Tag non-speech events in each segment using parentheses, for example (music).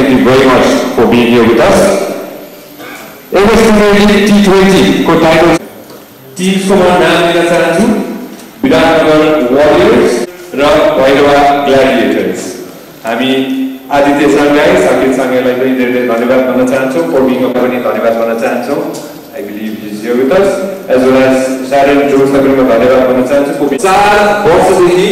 thank you very much for being here with us. League T ट्वेन्टीको title टिम्सकोमा नाम लिन चाहन्छु विराटनगर वारियर्स र भैरवा ग्ल्याडिएटर्स हामी आदित्य साङ्गाई सङ्गीत साङ्गाईलाई पनि धेरै धेरै धन्यवाद भन्न चाहन्छौँ कोर्मिङमा पनि धन्यवाद भन्न चाहन्छौँ I believe is here with us as well as Sharon जोड्सलाई पनि म धन्यवाद भन्न चाहन्छु चार वर्षदेखि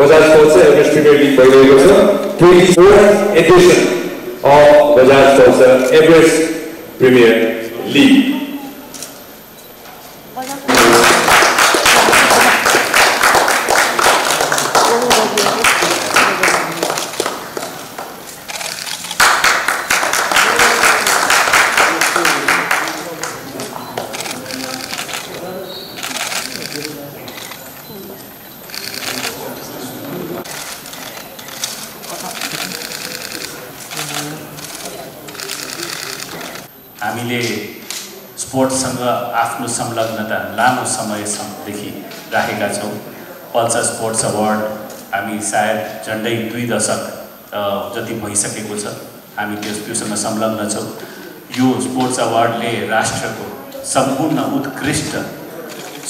Bajaj Pulsar Everest premier league भइरहेको छ twenty fourth edition of Bajaj Pulsar Everest Premier League. हामीले स्पोर्ट्ससँग आफ्नो संलग्नता लामो समयसम्मदेखि राखेका छौँ। पल्सर स्पोर्ट्स अवार्ड हामी सायद झन्डै दुई दशक जति भइसकेको छ। हामी त्यस त्योसँग संलग्न छौँ। यो स्पोर्ट्स अवार्डले राष्ट्रको सम्पूर्ण उत्कृष्ट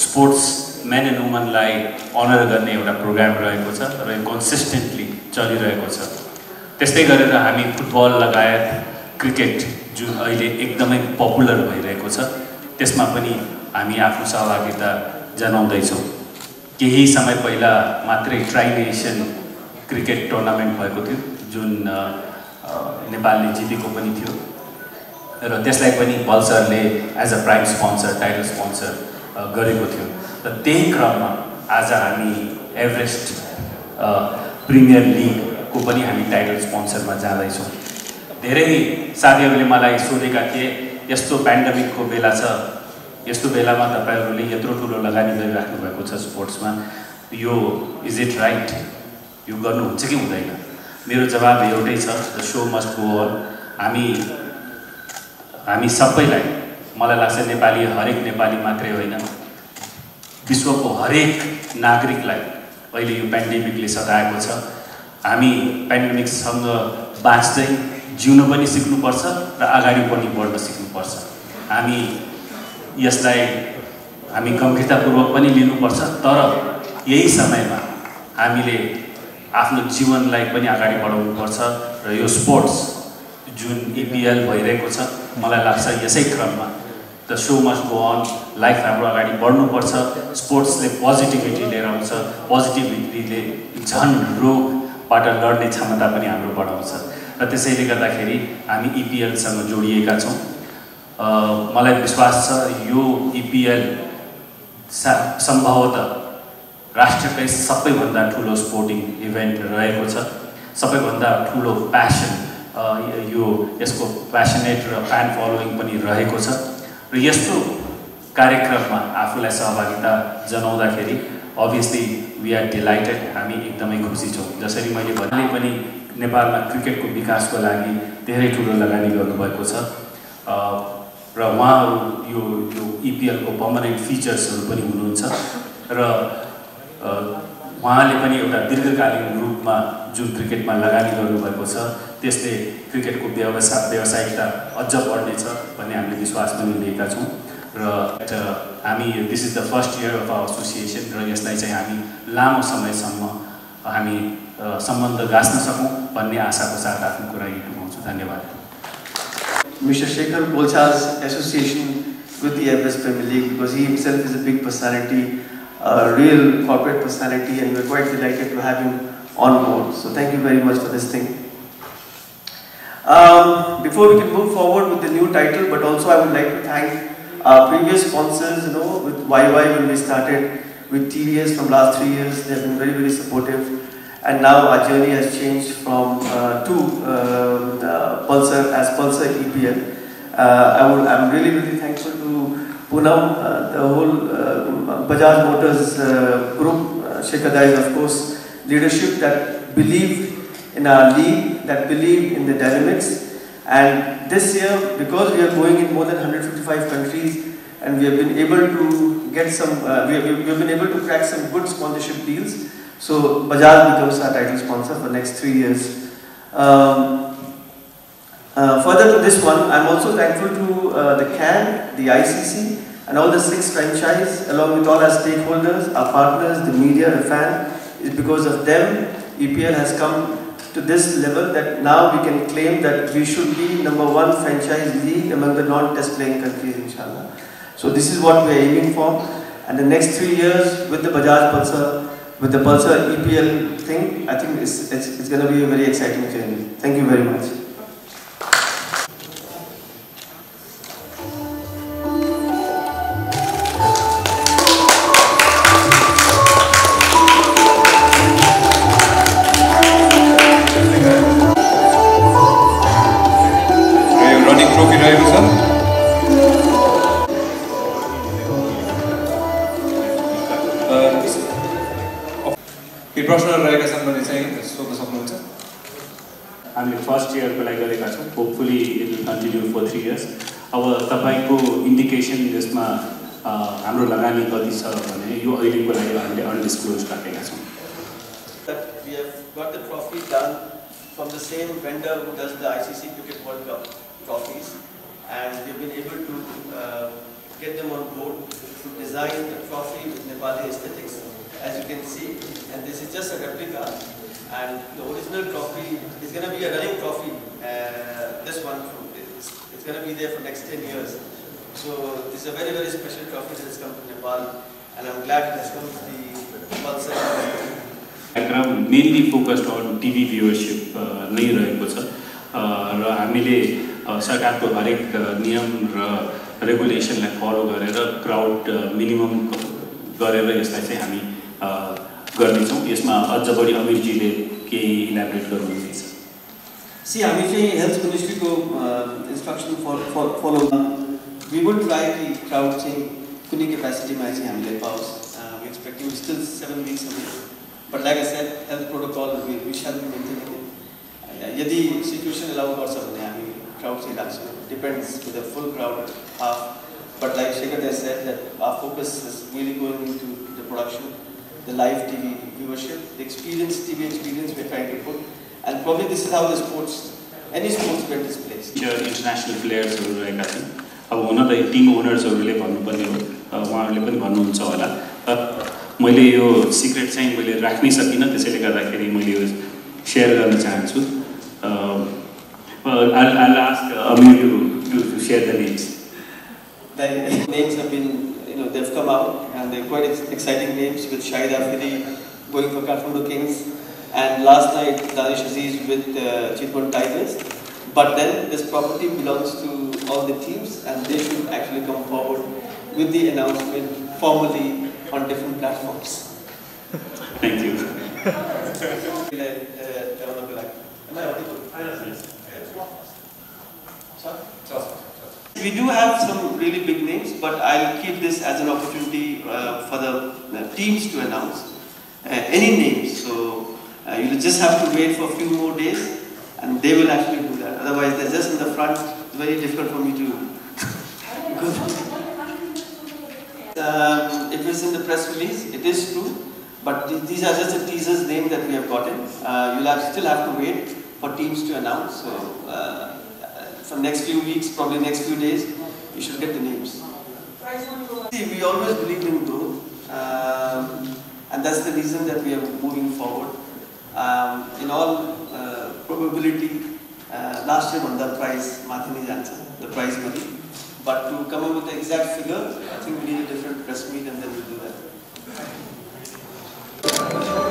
स्पोर्ट्स मेन एन्ड वुमनलाई अनर गर्ने एउटा प्रोग्राम रहेको छ र यो कन्सिस्टेन्टली चलिरहेको छ। त्यस्तै गरेर हामी फुटबल लगायत क्रिकेट जुन अहिले एकदमै पपुलर भइरहेको छ त्यसमा पनि हामी आफ्नो सहभागिता जनाउँदैछौँ। केही समय पहिला मात्रै ट्राइनेसन क्रिकेट टुर्नामेन्ट भएको थियो जुन नेपालले जितेको पनि थियो। र त्यसलाई पनि पल्सरले as a prime sponsor title sponsor गरेको थियो। र त्यही क्रममा आज हामी एभरेस्ट प्रिमियर लिगको पनि हामी टाइटल स्पोन्सरमा जाँदैछौँ। धेरै साथीहरूले मलाई सोधेका थिए यस्तो पेन्डेमिकको बेला छ। यस्तो बेलामा तपाईँहरूले यत्रो ठुलो लगानी गरिराख्नु भएको छ स्पोर्ट्समा यो इज इट राइट यो गर्नुहुन्छ कि हुँदैन? मेरो जवाब एउटै छ द सो मस्ट गो अन हामी हामी सबैलाई मलाई लाग्छ नेपाली हरेक नेपाली मात्रै होइन। विश्वको हरेक नागरिकलाई अहिले यो पेन्डेमिकले सताएको छ। हामी पेन्डेमिकसँग बाँच्दै जिउन पनि सिक्नुपर्छ र अगाडि पनि बढ्न सिक्नुपर्छ। हामी यसलाई हामी गम्भीरतापूर्वक पनि लिनुपर्छ तर यही समयमा हामीले आफ्नो जीवनलाई पनि अगाडि बढाउनुपर्छ र यो स्पोर्ट्स जुन इपिएल भइरहेको छ मलाई लाग्छ यसै क्रममा the show must go on life हाम्रो अगाडि बढ्नुपर्छ स्पोर्ट्सले पोजिटिभिटी लिएर आउँछ पोजिटिभिटीले झन् रोगबाट लड्ने क्षमता पनि हाम्रो बढाउँछ। र त्यसैले गर्दाखेरि हामी इपिएलसँग जोडिएका छौँ। मलाई विश्वास छ यो इपिएल सा सम्भवतः राष्ट्रकै सबैभन्दा ठुलो स्पोर्टिङ इभेन्ट रहेको छ। सबैभन्दा ठुलो प्यासन यो यसको प्यासनेट र फ्यान फलोइङ पनि रहेको छ। र यस्तो कार्यक्रममा आफूलाई सहभागिता जनाउँदाखेरि अभियसली वी आर डिलाइटेड हामी एकदमै खुसी छौँ। जसरी मैले भने पनि नेपालमा क्रिकेटको विकासको लागि धेरै ठुलो लगानी गर्नुभएको छ। र उहाँहरू यो यो इपिएलको पर्मनेन्ट फिचर्सहरू पनि हुनुहुन्छ। र उहाँले पनि एउटा दीर्घकालीन रूपमा जुन क्रिकेटमा लगानी गर्नुभएको छ त्यसले क्रिकेटको व्यवसाय व्यावसायिकता अझ बढ्नेछ भन्ने हामीले विश्वास पनि लिएका छौँ। र हामी this is the first year of our association र यसलाई चाहिँ हामी लामो समयसम्म हामी सम्बन्ध गाँच्न सकौँ। भन्ने आशाको साथ आफ्नो कुरा यही टुङ्गाउँछु धन्यवाद Mr. Shekhar Bolcha's association with the Everest Premier League because he himself is a big personality, a real corporate personality, and we're quite delighted to have him on board. So thank you very much for this thing. Um, before we can move forward with the new title, but also I would like to thank our previous sponsors, you know, with YY when we started, with TVS from last three years, they have been very, very supportive. And now our journey has changed from uh, to um, uh, Pulsar as Pulsar EPL. Uh, I would, I'm really, really thankful to Poonam, uh, the whole uh, Bajaj Motors group, uh, Shekhar of course, leadership that believed in our league, that believed in the dynamics. And this year, because we are going in more than 155 countries, and we have been able to get some, uh, we, have, we have been able to crack some good sponsorship deals. So Bajaj becomes our title sponsor for next three years. Um, uh, further to this one, I'm also thankful to uh, the CAN, the ICC, and all the six franchise, along with all our stakeholders, our partners, the media, the fan. Is because of them, EPL has come to this level that now we can claim that we should be number one franchise league among the non-test playing countries, inshallah. So this is what we are aiming for. And the next three years with the Bajaj Pulsar, with the Pulsar EPL thing, I think it's, it's, it's going to be a very exciting journey. Thank you very much. केही प्रश्नहरू रहेका छन् भने चाहिँ सोध्न सक्नुहुन्छ हामीले first इयरको लागि गरेका छौँ hopefully it will continue for three years अब तपाईँको इन्डिकेसन यसमा अ, हाम्रो लगानी कति छ भने यो अहिलेको लागि हामीले अनडिस्क्लोज राखेका छौँ that we have got the trophy done from the same vendor who does the ICC Cricket World Cup trophies, and we've been able to uh, get them on board to design the trophy with Nepali aesthetics, as you can see. And this is just a replica, and the original trophy is going to be a running trophy. Uh, this one, it's, it's going to be there for next 10 years. So this is a very very special trophy that has come to Nepal, and I'm glad it has come to the Pulsar. कार्यक्रम mainly focused on TV viewership नै रहेको छ अ, र हामीले अ, सरकारको हरेक अ, नियम र रेगुलेसनलाई फलो गरेर crowd minimum गरेर यसलाई चाहिँ हामी अ, गर्नेछौँ यसमा अझ बढी अमिरजीले केही इलाबरेट गर्नुहुनेछ। See, हामी चाहिँ health मिनिस्ट्रीको instruction follow we would try कि क्राउड चाहिँ कुनै क्यापेसिटीमा चाहिँ हामीले पाओस् expecting still seven weeks but like said health protocol we यदि सिचुएसन एलाउ गर्छ भने हामी क्राउड चाहिँ राख्छौँ। Depends with the full crowd half but like said that our focus is really going into the production the live TV viewership, the experience, TV experience we're trying to put. And probably this is how the sports, any sports event is placed. International प्लेयर्सहरू रहेका छन् अब हुन त Tim ओनर्सहरूले भन्नुपर्ने हो उहाँहरूले पनि भन्नुहुन्छ होला मैले यो सिक्रेट चाहिँ मैले राख्नै सकिनँ त्यसैले गर्दाखेरि मैले यो सेयर गर्न चाहन्छु I last I'm here to to share the names The names have been, you know, they've come out and they're quite ex exciting names with Shahid Afridi going for Kathmandu Kings and last night Danish Aziz with uh, Chitwan Tigers. But then this property belongs to all the teams and they should actually come forward with the announcement formally on different platforms. Thank you. Am I audible? Yes. Sorry? We do have some really big names, but I'll keep this as an opportunity uh, for the uh, teams to announce uh, any names. So uh, you'll just have to wait for a few more days, and they will actually do that. Otherwise, they're just in the front. It's very difficult for me to. (laughs) um, it was in the press release. It is true, but th- these are just the teasers name that we have gotten. Uh, you'll have, still have to wait for teams to announce. So. For next few weeks, probably next few days, you should get the names. See, we always believe in growth, um, and that's the reason that we are moving forward. Um, in all uh, probability, uh, last year won the prize, Mathini Jansa, the prize money. But to come up with the exact figure, I think we need a different press meet and then we'll do that.